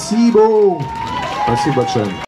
Спасибо. Спасибо большое.